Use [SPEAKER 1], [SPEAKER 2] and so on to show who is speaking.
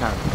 [SPEAKER 1] 看。